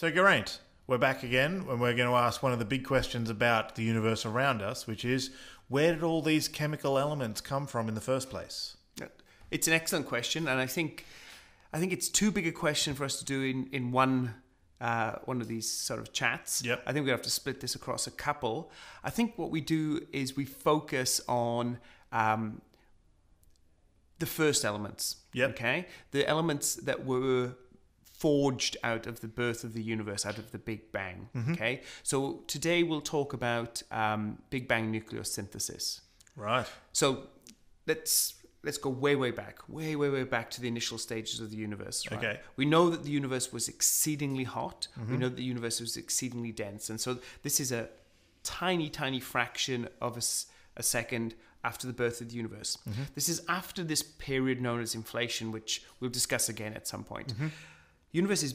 So, Geraint, we're back again, and we're going to ask one of the big questions about the universe around us, which is where did all these chemical elements come from in the first place? It's an excellent question, and I think I think it's too big a question for us to do in in one uh, one of these sort of chats. Yep. I think we have to split this across a couple. I think what we do is we focus on um, the first elements. Yep. Okay. The elements that were forged out of the birth of the universe, out of the Big Bang. Mm-hmm. Okay. So today we'll talk about um, Big Bang nucleosynthesis. Right. So let's let's go way way back, way way way back to the initial stages of the universe. Right? Okay. We know that the universe was exceedingly hot. We mm-hmm. know that the universe was exceedingly dense, and so this is a tiny tiny fraction of a second after the birth of the universe. Mm-hmm. This is after this period known as inflation, which we'll discuss again at some point. Universe is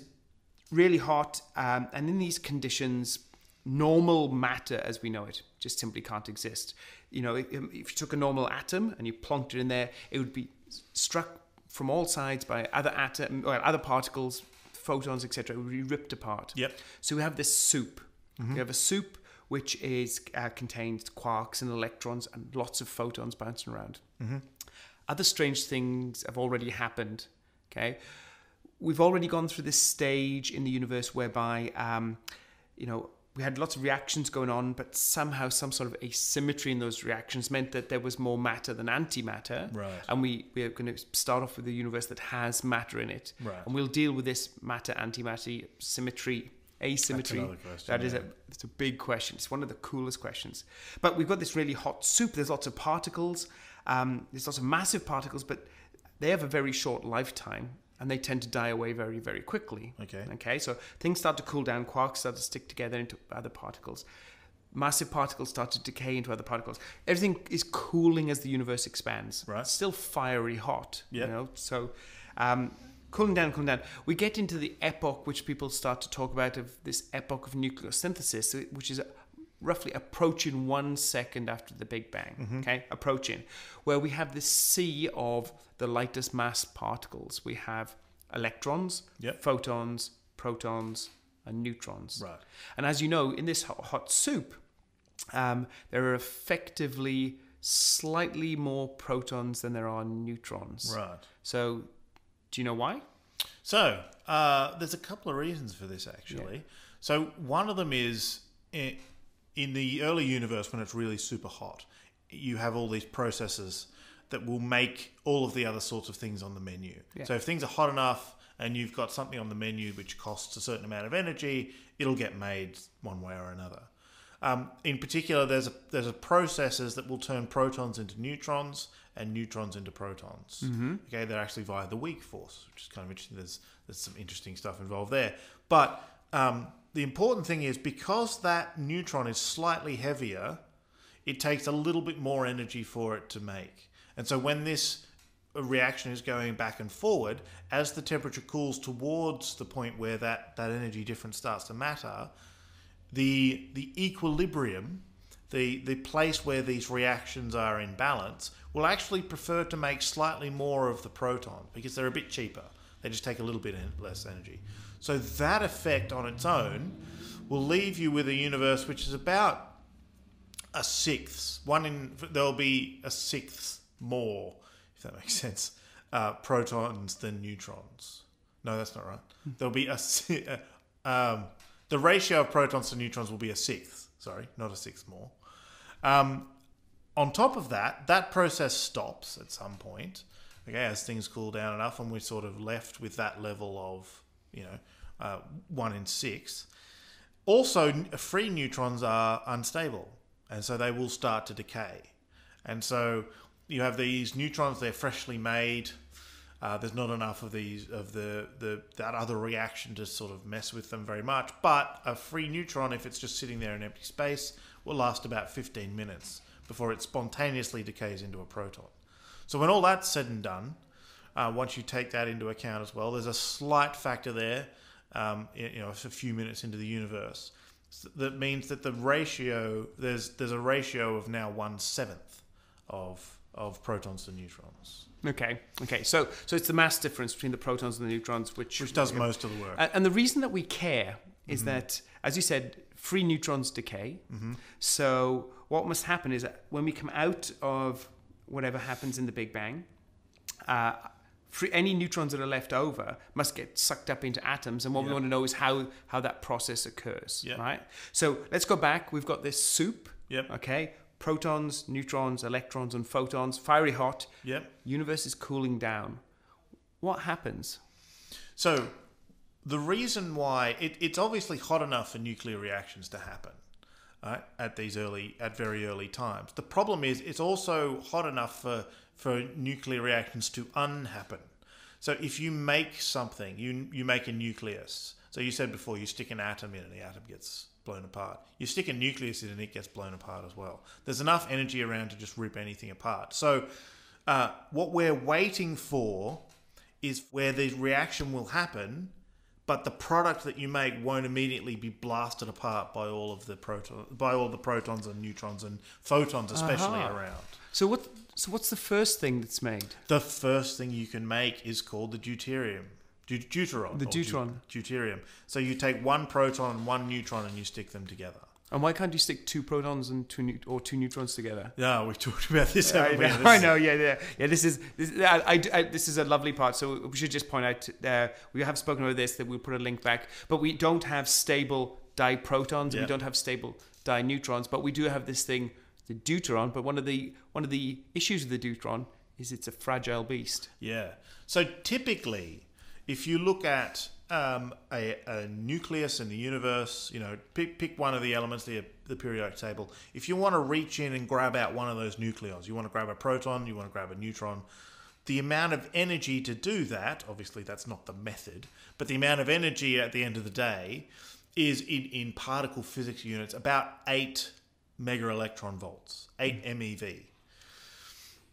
really hot, um, and in these conditions, normal matter as we know it just simply can't exist. You know, if, if you took a normal atom and you plonked it in there, it would be struck from all sides by other atom or other particles, photons, etc. It would be ripped apart. Yep. So we have this soup. We have a soup which is uh, contains quarks and electrons and lots of photons bouncing around. Other strange things have already happened. Okay, we've already gone through this stage in the universe whereby, um, you know, we had lots of reactions going on, but somehow some sort of asymmetry in those reactions meant that there was more matter than antimatter. Right. And we we are going to start off with a universe that has matter in it. Right. And we'll deal with this matter antimatter symmetry asymmetry. another question, That is yeah. a it's a big question. It's one of the coolest questions. But we've got this really hot soup. There's lots of particles. Um, there's lots of massive particles, but they have a very short lifetime and they tend to die away very, very quickly. Okay. Okay. So things start to cool down. Quarks start to stick together into other particles. Massive particles start to decay into other particles. Everything is cooling as the universe expands. Right. It's still fiery hot. Yep. You know. So. Um, cooling down, cooling down. We get into the epoch which people start to talk about of this epoch of nucleosynthesis, which is roughly approaching one second after the Big Bang. Okay, approaching, where we have this sea of the lightest mass particles. We have electrons, Yep. photons, protons, and neutrons. Right. And as you know, in this hot, hot soup, um, there are effectively slightly more protons than there are neutrons. Right. So, do you know why? So, uh, there's a couple of reasons for this actually. So, one of them is in, the early universe when it's really super hot, you have all these processes that will make all of the other sorts of things on the menu. Yeah. So, if things are hot enough and you've got something on the menu which costs a certain amount of energy, it'll get made one way or another. Um, in particular, there's a, there's a processes that will turn protons into neutrons and neutrons into protons. Okay, they're actually via the weak force, which is kind of interesting. There's there's some interesting stuff involved there. But um, the important thing is because that neutron is slightly heavier, it takes a little bit more energy for it to make. And so when this reaction is going back and forward, as the temperature cools towards the point where that, that energy difference starts to matter, the the equilibrium, the the place where these reactions are in balance, will actually prefer to make slightly more of the proton because they're a bit cheaper. They just take a little bit less energy. So that effect on its own will leave you with a universe which is about a sixth. One in there'll be a sixth more, if that makes sense, uh, protons than neutrons. No, that's not right. There'll be a uh, um, the ratio of protons to neutrons will be a sixth. Sorry, not a sixth more. Um, on top of that, that process stops at some point. Okay, as things cool down enough, and we're sort of left with that level of you know uh, one in six. Also, free neutrons are unstable, and so they will start to decay. And so you have these neutrons; they're freshly made. Uh, there's not enough of these of the, the that other reaction to sort of mess with them very much. But a free neutron, if it's just sitting there in empty space, will last about 15 minutes before it spontaneously decays into a proton. So when all that's said and done, uh, once you take that into account as well, there's a slight factor there. Um, you know, a few minutes into the universe. S- That means that the ratio there's there's a ratio of now one seventh of of protons to neutrons, Okay. Okay. So, so it's the mass difference between the protons and the neutrons, which which does most of the work. And, and the reason that we care is Mm-hmm. that, as you said, free neutrons decay. Mm-hmm. So what must happen is that when we come out of whatever happens in the Big Bang, uh, free, any neutrons that are left over must get sucked up into atoms. And what we want to know is how, how that process occurs, Yeah. right? So let's go back. We've got this soup, Yep. okay? Protons, neutrons, electrons, and photons, fiery hot. Yep. Universe is cooling down. What happens? So the reason why it, it's obviously hot enough for nuclear reactions to happen right, at these early at very early times. The problem is it's also hot enough for for nuclear reactions to unhappen. So if you make something, you you make a nucleus. So you said before you stick an atom in and the atom gets blown apart. You stick a nucleus in and it gets blown apart as well. There's enough energy around to just rip anything apart. So uh, what we're waiting for is where the reaction will happen, but the product that you make won't immediately be blasted apart by all of the proton, by all the protons and neutrons and photons, especially Aha. around. So what? So what's the first thing that's made? The first thing you can make is called the deuterium. Deut- deuteron. The deuteron. deuterium. So you take one proton and one neutron and you stick them together. And why can't you stick two protons and two neu- or two neutrons together? Yeah, we've talked about this. I know, This I know, yeah, yeah, yeah. This is this, I, I, this is a lovely part. So we should just point out uh, we have spoken about this that we'll put a link back, but we don't have stable diprotons. Yeah. We don't have stable dineutrons, but we do have this thing, the deuteron. But one of the one of the issues with the deuteron is it's a fragile beast. Yeah. So typically, if you look at um, a, a nucleus in the universe, you know, pick, pick one of the elements, the, the periodic table. If you want to reach in and grab out one of those nucleons, you want to grab a proton, you want to grab a neutron, the amount of energy to do that, obviously that's not the method, but the amount of energy at the end of the day is in, in particle physics units about 8 mega electron volts, 8 MeV.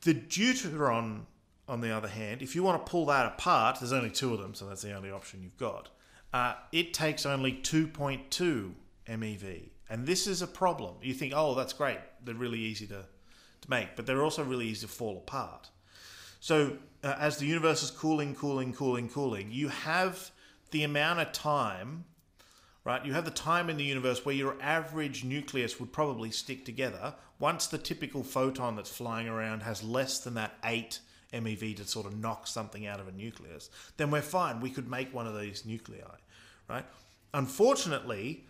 The deuteron, on the other hand, if you want to pull that apart, there's only two of them, so that's the only option you've got. Uh, it takes only 2.2 MeV. And this is a problem. You think, oh, that's great. They're really easy to, to make, but they're also really easy to fall apart. So, uh, as the universe is cooling, cooling, cooling, cooling, you have the amount of time, right? You have the time in the universe where your average nucleus would probably stick together. Once the typical photon that's flying around has less than that 8 MeV to sort of knock something out of a nucleus, then we're fine. We could make one of these nuclei, right? Unfortunately,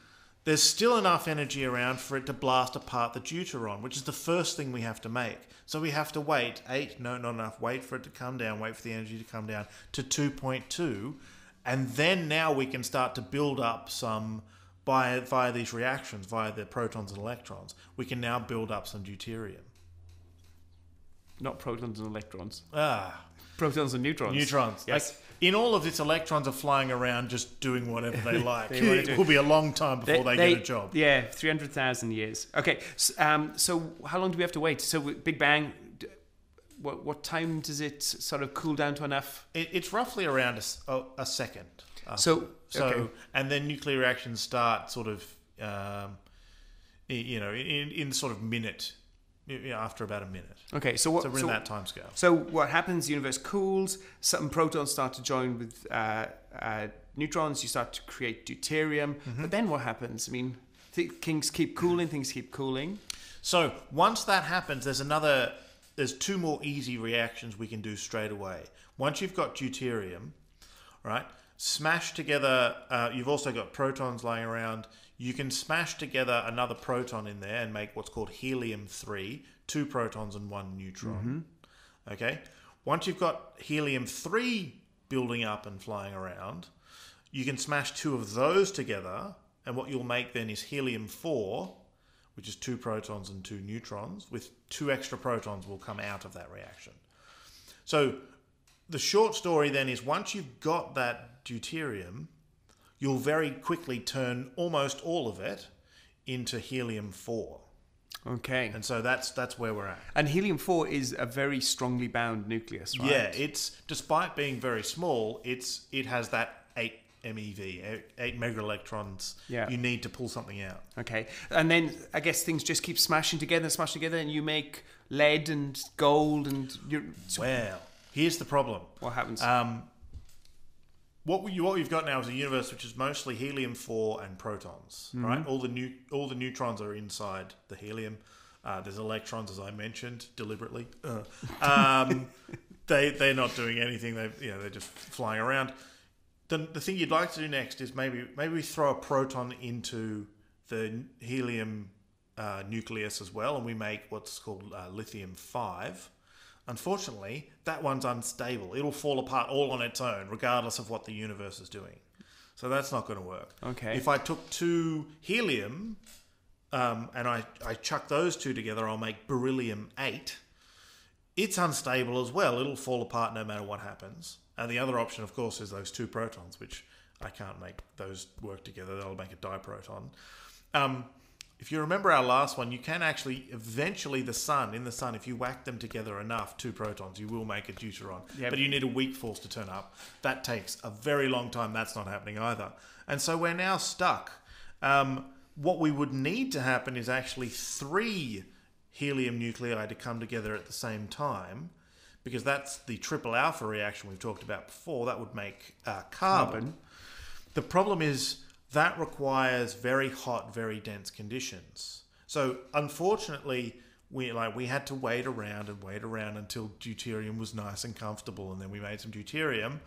there's still enough energy around for it to blast apart the deuteron, which is the first thing we have to make. So we have to wait eight, no, not enough. Wait for it to come down. Wait for the energy to come down to two point two, and then now we can start to build up some by via these reactions, via the protons and electrons. We can now build up some deuterium. Not protons and electrons. Ah, Protons and neutrons. neutrons. Yes. Like in all of this, electrons are flying around just doing whatever they like. They it will be a long time before they, get a job. Yeah, 300,000 years. Okay, so, um, so how long do we have to wait? So Big Bang, what, what time does it sort of cool down to enough? It, it's roughly around a second. Uh, So, so okay. and then nuclear reactions start sort of, um, you know, in in sort of minute, after about a minute. Okay, so what? So we're so, in that time scale. so what happens? The universe cools. Some protons start to join with uh, uh, neutrons. You start to create deuterium. Mm-hmm. But then what happens? I mean, th- things keep cooling. Things keep cooling. So once that happens, there's another. There's two more easy reactions we can do straight away. Once you've got deuterium, right? Smash together. Uh, you've also got protons lying around. You can smash together another proton in there and make what's called helium three, two protons and one neutron. Okay. Once you've got helium three building up and flying around, you can smash two of those together, and what you'll make then is helium four, which is two protons and two neutrons, with two extra protons will come out of that reaction. So the short story then is once you've got that deuterium, you'll very quickly turn almost all of it into helium 4. Okay. And so that's that's where we're at. And helium four is a very strongly bound nucleus, right? Yeah, it's despite being very small, it's it has that 8 MeV, eight- 8 mega electrons Yeah. you need to pull something out. Okay, and then I guess things just keep smashing together, and smashing together, and you make lead and gold, and you're, Well, here's the problem. what happens? Um, what we, what we've got now is a universe which is mostly helium four and protons, right? All the new all the neutrons are inside the helium. Uh, there's electrons, as I mentioned deliberately. Uh, um, they they're not doing anything. They you know they're just flying around. The, the thing you'd like to do next is maybe maybe we throw a proton into the helium uh, nucleus as well, and we make what's called uh, lithium five. Unfortunately, that one's unstable. It'll fall apart all on its own, regardless of what the universe is doing. So that's not going to work. Okay. If I took two helium um, and I, I chuck those two together, I'll make beryllium 8. It's unstable as well. It'll fall apart no matter what happens. And the other option, of course, is those two protons, which I can't make those work together. That'll make a diproton. Um, if you remember our last one, you can actually eventually the sun in the sun, if you whack them together enough, two protons, you will make a deuteron. Yep. But you need a weak force to turn up. That takes a very long time. That's not happening either. And so we're now stuck. Um, what we would need to happen is actually three helium nuclei to come together at the same time, because that's the triple alpha reaction we've talked about before. That would make uh, carbon. Carbon. The problem is that requires very hot, very dense conditions. So unfortunately, we like we had to wait around and wait around until deuterium was nice and comfortable, and then we made some deuterium.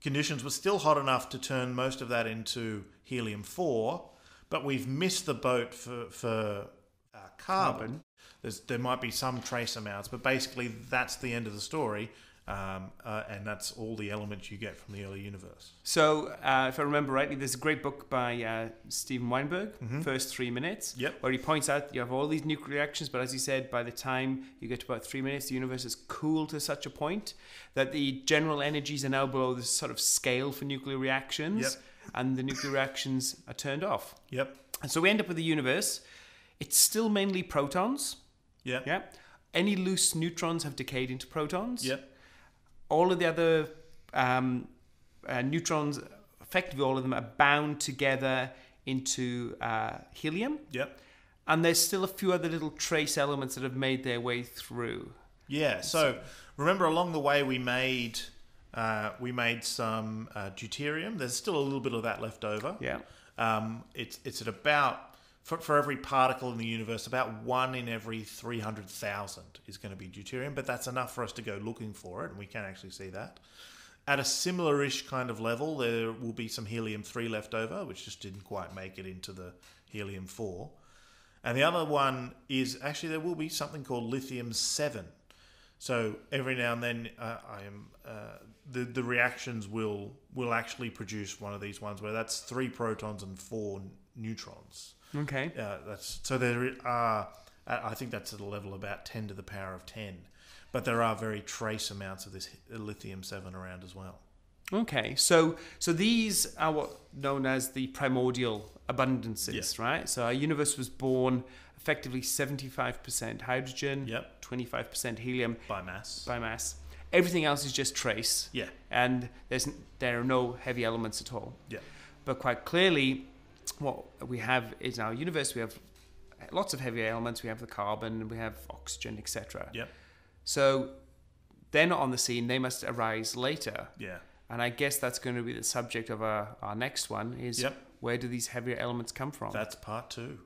Conditions were still hot enough to turn most of that into helium four, but we've missed the boat for for uh, carbon. Carbon. There's, there might be some trace amounts, but basically that's the end of the story, um, uh, and that's all the elements you get from the early universe. So, uh, if I remember rightly, there's a great book by uh, Steven Weinberg, First Three Minutes, Yep. where he points out you have all these nuclear reactions, but as he said, by the time you get to about three minutes, the universe is cool to such a point that the general energies are now below this sort of scale for nuclear reactions, Yep. and the nuclear reactions are turned off. Yep. And so we end up with a universe. It's still mainly protons. Yep. Yeah. Any loose neutrons have decayed into protons. Yep. All of the other um, uh, neutrons, effectively all of them, are bound together into uh, helium. Yep. And there's still a few other little trace elements that have made their way through. Yeah. So remember, along the way, we made uh, we made some uh, deuterium. There's still a little bit of that left over. Yeah. Um, it's it's at about for, for every particle in the universe, about one in every three hundred thousand is going to be deuterium. But that's enough for us to go looking for it, and we can actually see that. At a similar-ish kind of level, there will be some helium three left over, which just didn't quite make it into the helium four. And the other one is actually there will be something called lithium seven. So every now and then, uh, I am uh, the the reactions will will actually produce one of these ones where that's three protons and four neutrons. Okay. Uh, that's so there are. uh, I think that's at a level about ten to the power of ten, but there are very trace amounts of this lithium seven around as well. Okay. So so these are what known as the primordial abundances, right? So our universe was born effectively 75% hydrogen, Yep. 25% helium By mass. by mass. Everything else is just trace. yeah. and there's there are no heavy elements at all. Yeah. But quite clearly, what we have is our universe. We have lots of heavy elements. We have the carbon, we have oxygen, etc. Yep. So they're not on the scene. They must arise later. Yeah. And I guess that's going to be the subject of our, our next one is Yep. where do these heavier elements come from? That's part two.